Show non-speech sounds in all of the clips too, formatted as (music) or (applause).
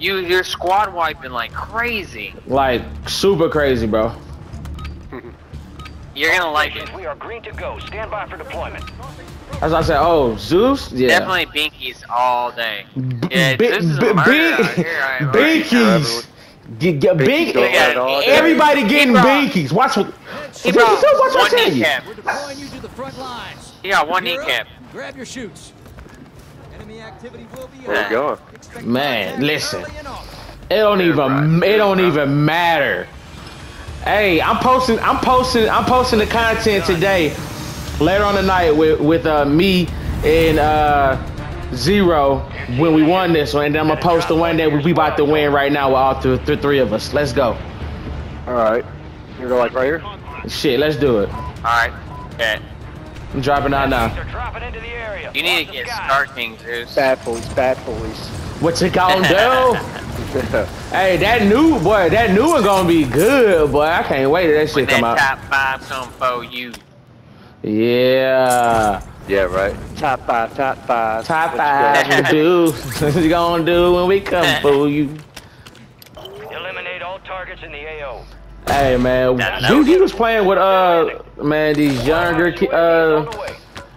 You you're squad wiping like crazy. Like super crazy, bro. (laughs) You're gonna like it. We are green to go. Stand by for deployment. As I said, oh Zeus, yeah. Definitely binkies all day. Yeah, B- this is b- a b- here. I already know. binkies. Get, get, bink, don't let it all day. everybody getting brought- binkies. Watch what. He brought Watch what I one tell you. kneecap. We're deploying you to the front lines. He got one Gear up, kneecap. Grab your shoots. Where we going? Man, listen. early in August. It don't even. right. It don't even matter. Hey, I'm posting. I'm posting. I'm posting the content today, later on tonight with with uh, me and uh, Zero when we won this one, and then I'm gonna post the one that we about to win right now with all th- th- three of us. Let's go. All right. You go like right here? Shit, let's do it. Alright. Okay. I'm dropping out now. Dropping into the area. You need to get the skies. Star King, Zeus. Bad police, bad police. What you gonna do? (laughs) hey, that new boy, that new one gonna be good, boy. I can't wait till that When shit come that out. top five come for you. Yeah. yeah, right. Top five, top five. Top What five you to do. (laughs) (laughs) What you gonna do when we come for you? Eliminate all targets in the AO. Hey man, That dude, he was playing with uh man these younger uh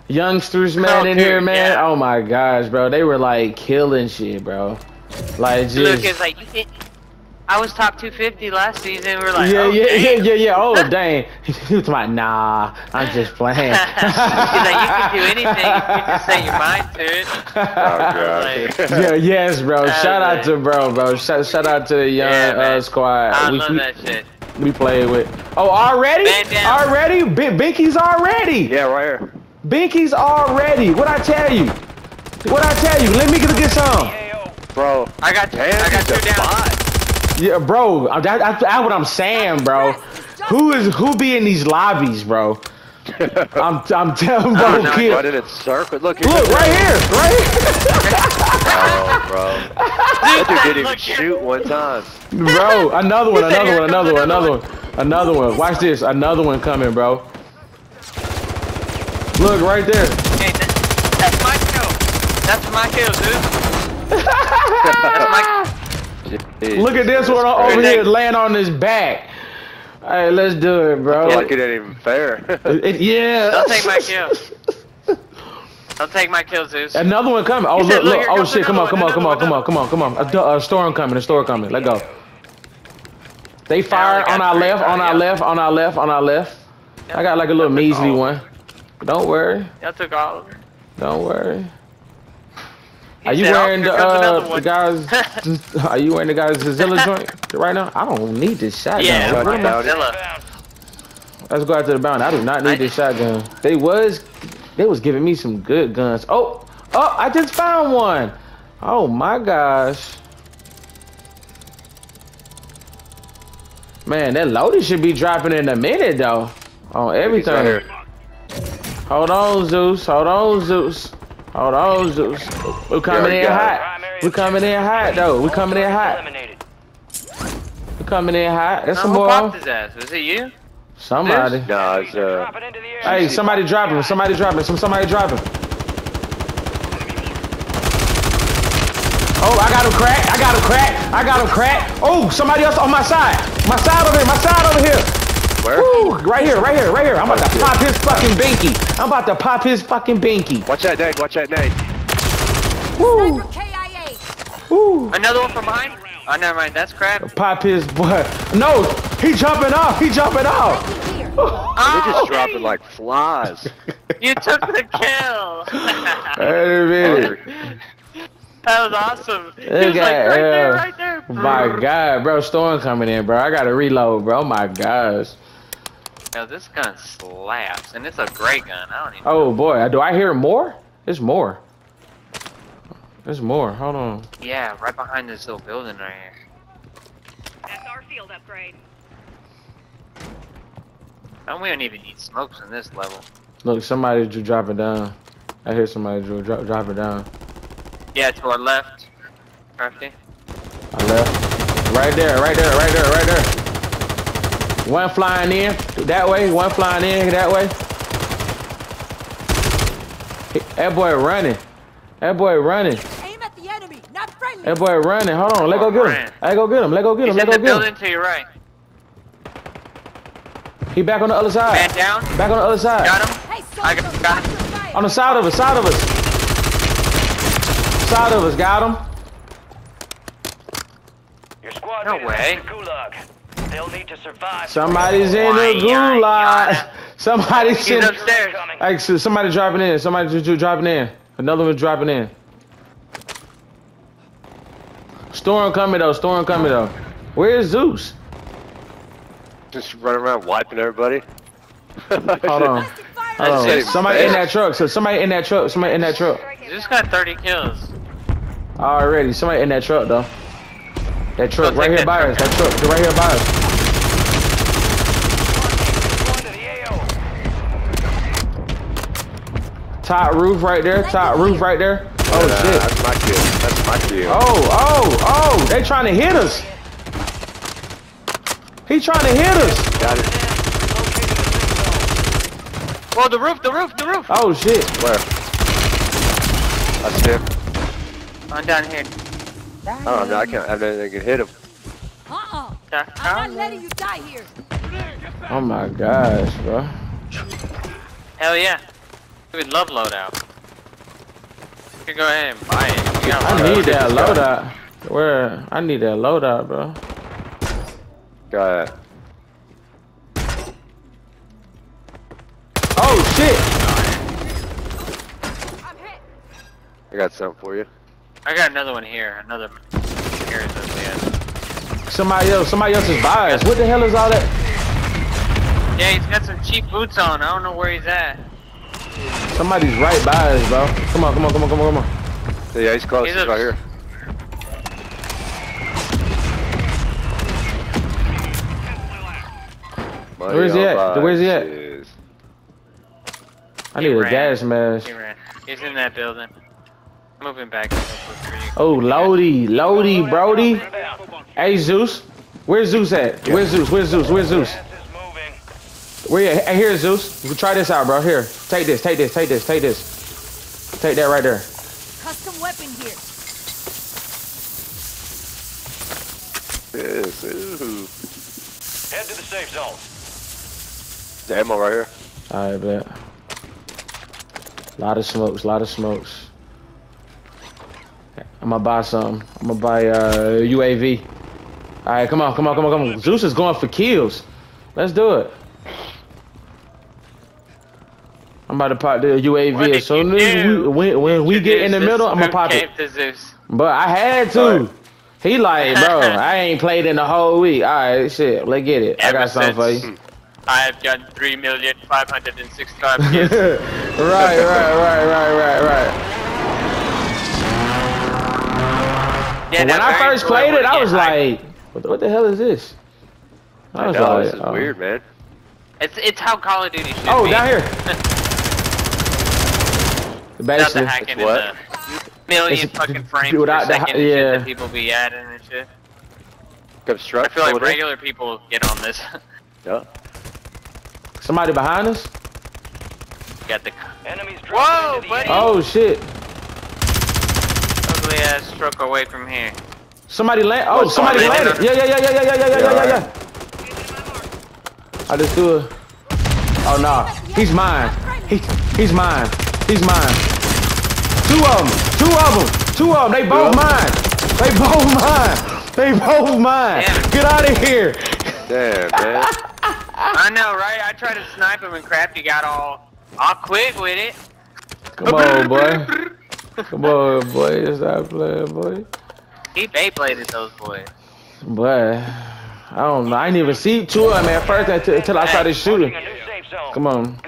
youngsters man in here man. yeah. Oh my gosh, bro, they were like killing shit, bro. Like Look, just it's like you can I was top 250 last season. We're like, yeah, oh, yeah, yeah, dang. yeah, yeah. Oh (laughs) dang, (laughs) he was like, nah, I'm just (laughs) playing. He's like, you can do anything if you just set your mind to it. Oh, God. Like, yeah, yes, bro. That Shout out to bro, bro. Shout, shout out to the young Yeah, uh, squad. I we, love we, that shit. We played with. Oh, already? Already? B- Binky's already. yeah, right here. Binky's already. What I tell you? What I tell you? Let me get, get some. AO. Bro. I got, Damn, I got two down. bot. Yeah, bro. That, that, that's what I'm saying, bro. Who is who be in these lobbies, bro? (laughs) I'm I'm telling I bro. don't know, kid- Running in circles. Look, Look right here, right here. Oh, bro. That dude didn't even shoot one time. bro, another one, another one, another one, another another one, another one. Watch this, another one coming, bro. Look right there. Hey, that, that's my kill. That's my kill, dude. (laughs) that's my. Look at this one over here laying on his back. Hey, let's do it, bro. Like it ain't even fair. It- yeah. Don't take my kill. (laughs) Don't take my kill, Zeus. Another one coming. Oh look, "Look, look. Oh shit! Come on, come on, come on, come on, come on, come on. A, a storm coming. A storm coming. Let go. They fired got on our left, on Oh, our left, on our left, on our left. I got like a little measly one. Don't worry. Y'all took all of them. Don't worry. Are you said, "Oh, wearing the uh the guys? (laughs) Are you wearing the Godzilla (laughs) joint right now? I don't need this shotgun. Yeah, I- Zilla. Let's go out to the bounty. I do not need this shotgun. They was, they was giving me some good guns. Oh, oh, I just found one. Oh my gosh. Man, that loaded should be dropping in a minute though. On He's right everything. Hold on, Zeus. Hold on, Zeus. Hold on, Zeus. We're coming we in got hot. it. Primary We coming in hot though. We're coming in hot. Eliminated. We coming in hot. That's No, some who more. popped his ass? Was it you? Somebody. Nah, it's, uh, dropping into the area. Hey, somebody dropping. Somebody dropping. Some somebody dropping. Oh, I got him cracked. I got him cracked. I got him cracked. Oh, somebody else on my side. My side over here. My side over here. where? Woo, right here, right here, right here. I'm about to pop his fucking binky. I'm about to pop his fucking binky. Watch that nade, watch that nade. Woo, woo. Another one from behind? Oh, never mind. That's crap. Pop his butt. No, he jumping off. He jumping off. Here. (laughs) They Oh, just dropping like flies. You took the kill. Wait a minute. that was awesome. He Look was like at, right there, uh, right there. My God, bro, storm coming in, bro. I gotta reload, bro. Oh my gosh. Yo, this gun slaps, and it's a great gun. I don't even. Oh boy, do I hear more? There's more. There's more. Hold on. Yeah, right behind this little building right here. That's our field upgrade. And we don't even need smokes in this level. Look, somebody just drop it down. I hear somebody dro- drop drop it down. Yeah, to our left. Crafty. I left. Right there, right there, right there, right there. One flying in that way. One flying in that way. That boy running. That boy running. Aim at the enemy. Not friendly. That boy running. Hold on. Let go get him. Ran. Let go get him. Let go get him. Let go get him. He's in the building to your right. He back on the other side. Man down. Back on the other side. Got him. Hey, I got- got him. On the side of us. Side of us. Side of us. Got him. Your squad No made it way. to Gulag. They'll need to survive. Somebody's in the gulag. (laughs) Somebody's He's in. upstairs. Like, somebody dropping in. Somebody just just dropping in. Another one dropping in. Storm coming though. Storm coming though. Where is Zeus? Just running around wiping everybody. (laughs) Hold on. Hold on. That's it. Somebody in that truck. So somebody in that truck. Somebody in that truck. This got 30 kills. Already. Somebody in that truck though. That truck Go right here that by us. That truck right here by us. Going to the AO. Top roof right there. Top roof right there. Oh Nah, shit. That's my kill. That's my kill. Oh, oh, oh, they trying to hit us. He trying to hit us. Got it. Whoa, the roof, the roof, the roof. Oh shit. Where? That's him. I'm down here. Oh, no, I can't. I don't think I can hit him. Uh-uh. I'm not um, letting you die here. Oh my gosh, bro. Hell yeah. We would love loadout. You can go ahead and buy it. You got I loadout. need that this guy. loadout. Where? I need that loadout, bro. Got it. Oh shit. I'm hit. I got something for you. I got another one here. Another here is this yeah. Somebody else. Somebody else is by us. What the hell is all that? Yeah, he's got some cheap boots on. I don't know where he's at. Somebody's right by us, bro. Come on, come on, come on, come on, come on. Yeah, he's close. He's He's right here. Where's he at? Where's he at? Is- I He need a ran. gas mask. He ran. He's in that building. Moving back. and forth for you. Oh, Lodi, Lodi, Brody. Hey Zeus. Where's Zeus at? Where's Zeus? Where's Zeus? Where's Zeus? Gas is moving. Where you? Hey, here's Zeus. You Try this out, bro. Here, take this, take this, take this, take this. Take that right there. Custom weapon here. Yes, ooh. Head to the safe zone. The ammo right here. All right, bet. Lot of smokes, a lot of smokes. I'm gonna buy some. I'm gonna buy uh UAV. All right, come on, come on, come on, come on. Zeus is going for kills. Let's do it. I'm about to pop the What UAV did as soon as we, when, when we get in the middle. I'm gonna pop it. came. But I had to. He like, bro, (laughs) I ain't played in the whole week. All right, shit, let's get it. I got something for you. I have done three million five hundred and sixty-five (laughs) right, kills. right, right, right, right, right. Yeah, when I first cool. played it, I was like, what the, what the hell is this? I I know, like, this is oh. weird, man. it's it's how Call of Duty should Oh, be. down here. (laughs) Without the Basically, hacking It's what? and the million It's- fucking frames without per the second ha- and shit yeah. that people be adding and shit. Construct. I feel like regular people get on this. (laughs) Yeah. somebody behind us. Got the Enemies Whoa, into the buddy. Oh shit! ugly ass stroke away from here. Somebody land. Oh, What, somebody landed. landed Yeah, yeah, yeah, yeah, yeah, yeah, yeah, yeah, yeah, Yeah, yeah. I just threw it. Oh no, he's mine. He, he's mine. He's mine. Two of them. Two of them. Two of them. They both Yeah. mine. They both mine. They both mine. Damn. Get out of here. Damn, man. (laughs) I know, right? I tried to snipe him and crap. You got all all quick with it. Come on, (laughs) boy. Come on, boy. Stop playing, boy. He Beybladed those boys. But I don't know. I didn't even see two of them at first until, until I started shooting. Marking a new safe zone. Come on.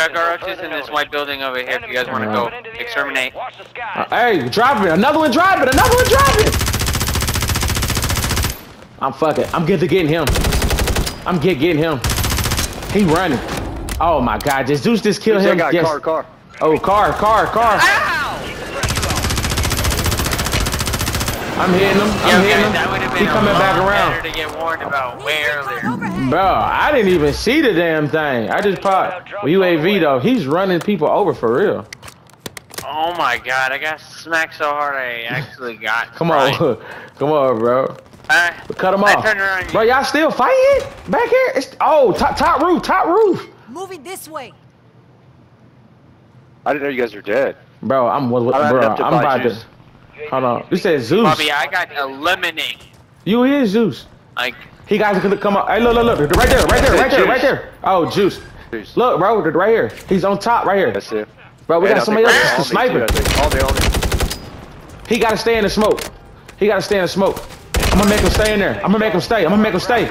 Gulag is I got closed cockroaches until in further this notice. white building over here. If you guys want to Enemies go dropping into the area. exterminate. Watch the Uh, skies. hey, drop it. Another one drop it. Another one drop it. I'm fucking. I'm getting to getting him. I'm get getting him. He running. Oh my god, just Zeus just kill Who's that him. guy? Yes. Car, car. Oh, car, car, car. I'm hitting him. I'm Yeah, hitting okay, him. that would have been He coming back lot around. better to get warned about Need way earlier. Bro, I didn't even see the damn thing. I just popped well, UAV though. He's running people over for real. Oh my god, I got smacked so hard I actually got. (laughs) Come on, (laughs) come on, bro. I, Cut him I off. around. Bro, y'all still fighting back here? It's oh top top roof, top roof. Moving this way. I didn't know you guys were dead. Bro, I'm bro. I'm I'm, up to buy about juice. to. Hold on. You said Zeus. Bobby, I got eliminated. You is Zeus. Like, He got to come up. Hey, look, look, look. Right there, right there, right there, right there. Oh, Juice. Juice. Look, bro, right here. He's on top right here. That's it. Bro, we got somebody else to sniper. too, I think. Oh, they're on me. He got to stay in the smoke. He got to stay in the smoke. I'm gonna make him stay in there. I'm gonna make him stay. I'm gonna make him stay.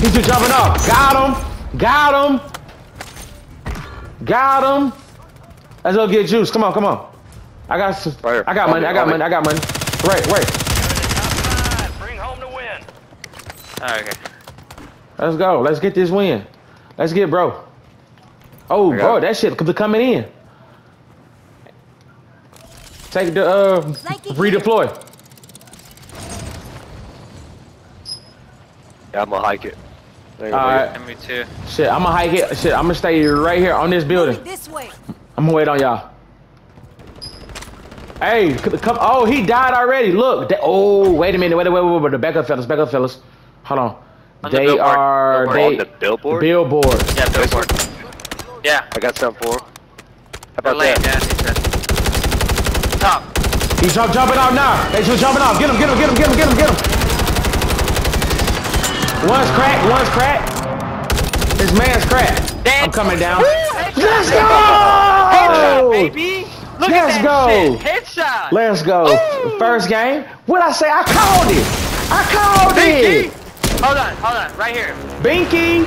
He's just jumping off. Got him. Got him. Got him. Let's go get Juice. Come on, come on. I got. some- Right. I got On money. I got on money. I got money. Right, right. Bring home the win. okay. Let's go. Let's get this win. Let's get bro. Oh, bro, it. that shit could be coming in. Take the uh Like redeploy. Yeah, I'm gonna hike it. There you All go. right. And me too. Shit, I'm gonna hike it. Shit, I'm gonna stay right here on this building. Moving this way. I'm gonna wait on y'all. Hey, come. Oh, he died already. Look. They, oh, wait a minute. Wait, wait, wait, wait. The back up, fellas. Back up, fellas. Hold on. On they billboard. are. Billboard. They, On the billboard? Billboard. Yeah, billboard. Yeah. I got something for him. How They're about that? down. Top. He's jump, jumping off now. They just jumping off. Get him, get him, get him, get him, get him, get him. One's cracked, one's cracked. This man's cracked. I'm coming down. Let's go! Headshot, baby! Look Let's at go. that shit. Headshot! Let's go. First game. What I say? I called it. I called Binky! it. Hold on, hold on, right here. Binky.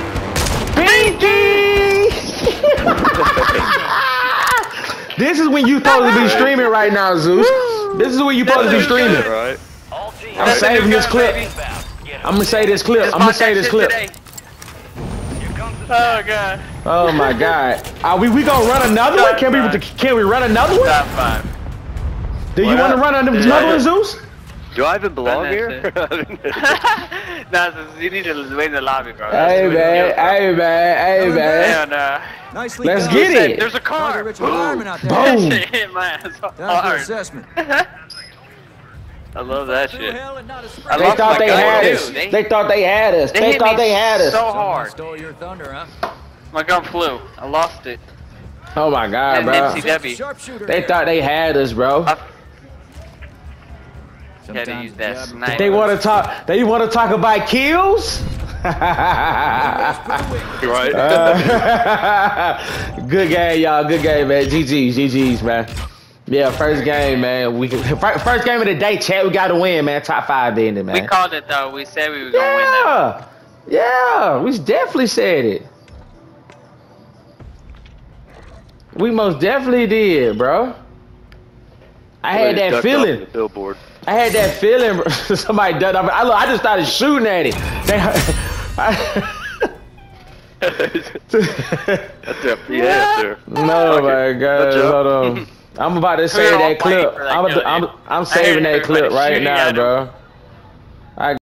Binky. (laughs) this is when you supposed to be streaming right now, Zeus. This is when you supposed to be That's what you streaming. Right. I'm That's saving new this clip. baby. I'm gonna say this clip. I'm gonna say this clip. today. Here comes the Oh god. Oh my god. Are we we gonna run another one? Can we can we run another one? Top five. Do you want to up? run another Yeah. one, Zeus? Do I even belong that here? (laughs) no, (laughs) so you need to wait in the lobby, bro. Hey man, hey man, hey man. Hell no. Nicely Let's done. get it. There's a car. rich environment out there. Boom. That (laughs) shit hit my ass Time for hard. assessment. I love that shit. hell and not a I scratch. They thought they had too. us. They- They thought they had us. They They thought they had us. so hard. stole your thunder, huh? My gun flew. I lost it. Oh my god, And bro. MCW. They thought they had us, bro. I had to Sometimes use the that sniper. They want to talk. They want to talk about kills. (laughs) right. Uh, (laughs) good game, y'all. Good game, man. GG's, GG's, man. Yeah, first game, man. We fir- first game of the day, chat. We got to win, man. Top five in it, man. We called it though. We said we were gonna win. Yeah, yeah. We definitely said it. We most definitely did, bro. I had that ducked off feeling. The billboard. I had that feeling. bro. (laughs) Somebody done. I, look, I just started shooting at it. They, I, That's a (laughs) yeah, sir. no, my God. Hold on. (laughs) I'm about to save that clip. that I'm, I'm. I'm saving that clip right now, at him. bro.